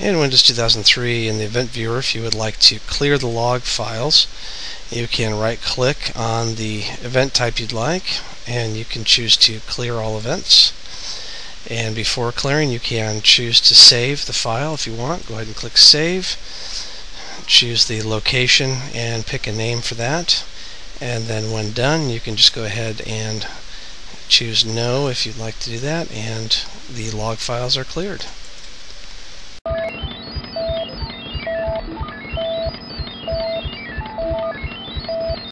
In Windows 2003 in the event viewer if you would like to clear the log files you can right click on the event type you'd like and you can choose to clear all events. And before clearing you can choose to save the file if you want. Go ahead and click save. Choose the location and pick a name for that. And then when done you can just go ahead and choose no if you'd like to do that and the log files are cleared.